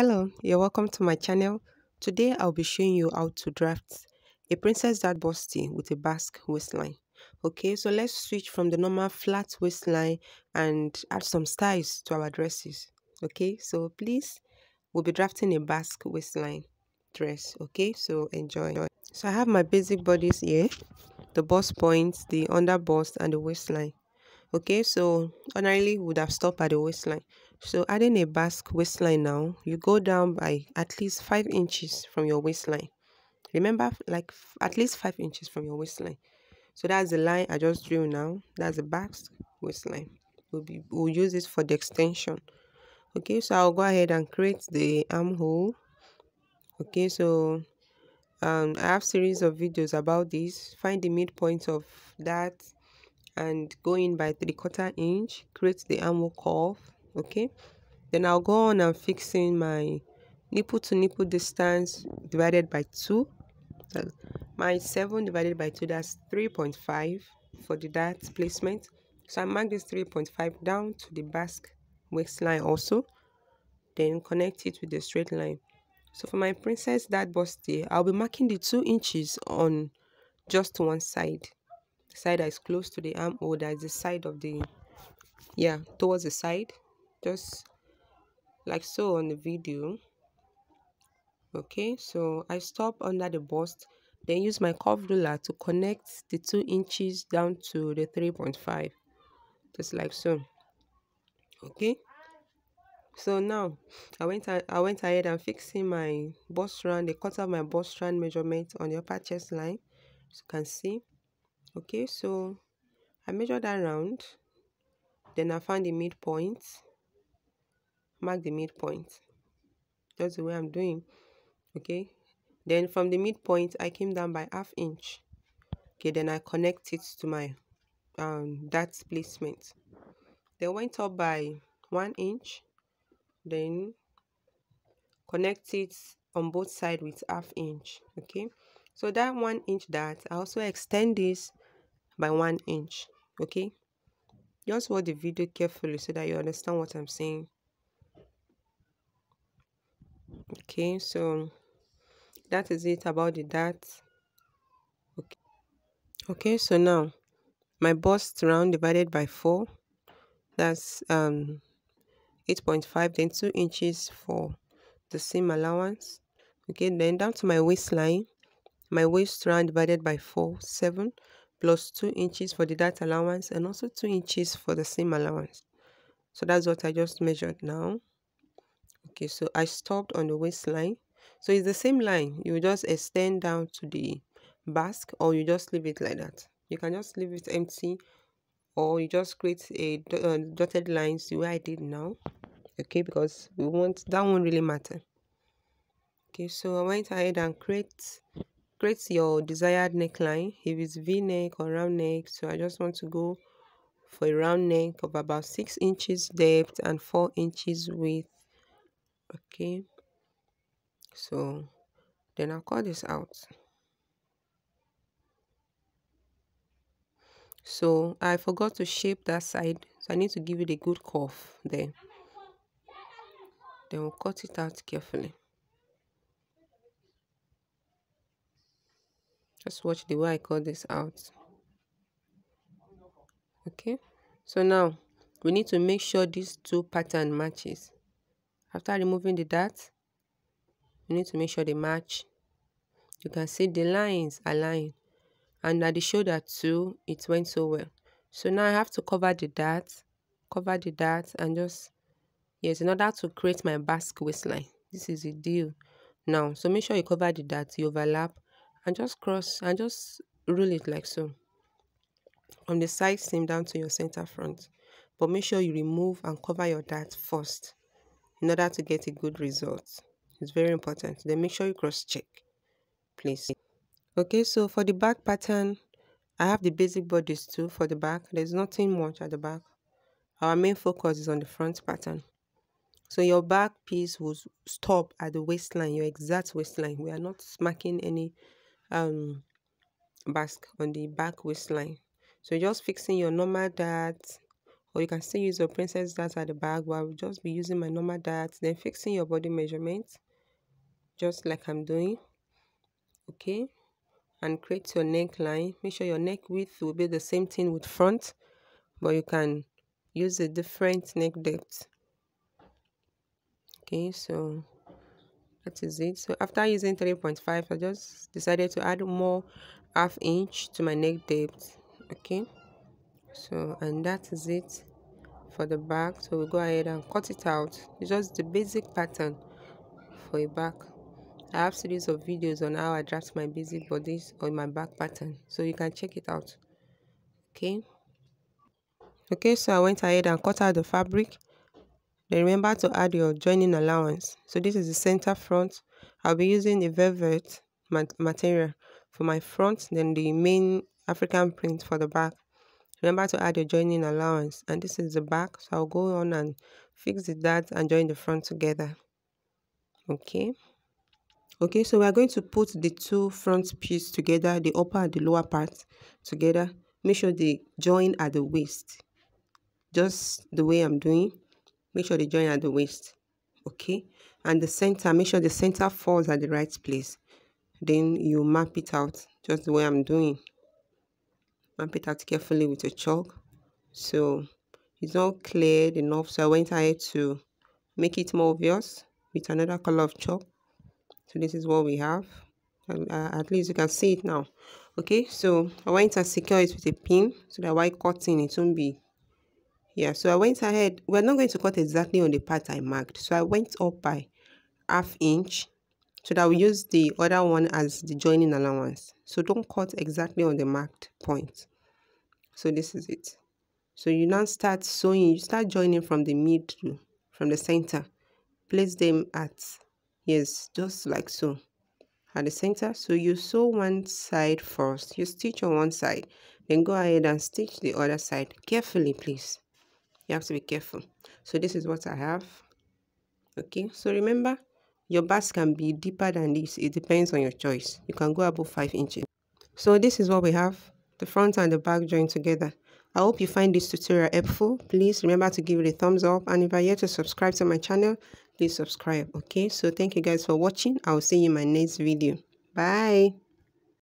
Hello, you're welcome to my channel. Today I'll be showing you how to draft a princess dart busty with a basque waistline. Okay, so let's switch from the normal flat waistline and add some styles to our dresses. Okay, so please, we'll be drafting a basque waistline dress. Okay, so enjoy. So I have my basic bodice here, the bust points, the under bust and the waistline. Okay, so ordinarily would have stopped at the waistline. So adding a basque waistline now, you go down by at least 5 inches from your waistline. Remember, like at least 5 inches from your waistline. So that's the line I just drew now. That's the basque waistline. We'll, be, we'll use it for the extension. Okay, so I'll go ahead and create the armhole. Okay, so um, I have series of videos about this. Find the midpoint of that and go in by 3 quarter inch. Create the armhole curve okay? Then I'll go on and fixing my nipple to nipple distance divided by 2 so my 7 divided by 2 that's 3.5 for the dart placement. So I mark this 3.5 down to the basque waistline also then connect it with the straight line. So for my princess dart busty I'll be marking the 2 inches on just one side side that is close to the armhole that is the side of the yeah towards the side. Just like so on the video. Okay so i stop under the bust then use my curve ruler to connect the two inches down to the 3.5 just like so. Okay so now i went i went ahead and fixing my bust round the cut of my bust round measurement on the upper chest line. As you can see okay so i measured that round. Then i found the midpoint. Mark the midpoint. That's the way i'm doing. Okay. Then from the midpoint i came down by half inch. Okay then i connect it to my um dart placement. Then went up by one inch. Then connect it on both sides with half inch. Okay. So that one inch dart i also extend this by one inch okay? Just watch the video carefully so that you understand what i'm saying. Okay so that is it about the dart. Okay okay so now my bust round divided by 4 that's um 8.5 then 2 inches for the seam allowance. Okay then down to my waistline my waist round divided by 4 7 plus 2 inches for the dart allowance and also 2 inches for the seam allowance. So that's what i just measured now. Okay so i stopped on the waistline. So it's the same line. You just extend down to the basque or you just leave it like that. You can just leave it empty or you just create a uh, dotted lines the way i did now. Okay because we want that won't really matter. Okay so i went ahead and create create your desired neckline. If it's v-neck or round neck so i just want to go for a round neck of about six inches depth and four inches width. Okay? So then I'll cut this out. So I forgot to shape that side so I need to give it a good curve there. Then we'll cut it out carefully just watch the way I cut this out okay so now we need to make sure these two pattern matches after removing the dart, you need to make sure they match. You can see the lines align. And at the shoulder too, it went so well. So now I have to cover the dart, cover the dart and just, yes, in order to create my basque waistline. This is the deal. Now, so make sure you cover the dart, you overlap and just cross and just roll it like so. From the side seam down to your center front. But make sure you remove and cover your dart first in order to get a good result. It's very important. Then make sure you cross check, please. Okay, so for the back pattern, I have the basic bodice too for the back. There's nothing much at the back. Our main focus is on the front pattern. So your back piece will stop at the waistline, your exact waistline. We are not smacking any um basque on the back waistline. So just fixing your normal dart or you can still use your princess dart at the back but I will just be using my normal dart. Then fixing your body measurement just like I'm doing okay? And create your neckline make sure your neck width will be the same thing with front but you can use a different neck depth okay? So that is it. So after using 3.5 i just decided to add more half inch to my neck depth okay? So and that is it for the back. So we'll go ahead and cut it out. It's just the basic pattern for a back. I have series of videos on how i draft my busy bodice or my back pattern. So you can check it out okay? Okay so i went ahead and cut out the fabric then remember to add your joining allowance. So this is the center front. I'll be using a velvet material for my front then the main african print for the back. Remember to add your joining allowance and this is the back. So i'll go on and fix the dart and join the front together. Okay? Okay so we are going to put the two front pieces together the upper and the lower part together. Make sure they join at the waist just the way i'm doing make sure they join at the waist okay? And the center make sure the center falls at the right place. Then you map it out just the way i'm doing. Map it out carefully with a chalk. So it's not cleared enough. So i went ahead to make it more obvious with another color of chalk. So this is what we have. And, uh, at least you can see it now. Okay? So i went and secure it with a pin so that while cutting it won't be yeah so i went ahead we're not going to cut exactly on the part i marked. So i went up by half inch so that we use the other one as the joining allowance. So don't cut exactly on the marked point. So this is it. So you now start sewing you start joining from the middle from the center. Place them at yes just like so. At the center. So you sew one side first. You stitch on one side. Then go ahead and stitch the other side. Carefully please you have to be careful. So this is what i have. Okay so remember your bust can be deeper than this. It depends on your choice. You can go above five inches. So this is what we have the front and the back joined together. I hope you find this tutorial helpful. Please remember to give it a thumbs up. And if you're yet to subscribe to my channel please subscribe. Okay so thank you guys for watching. I'll see you in my next video. Bye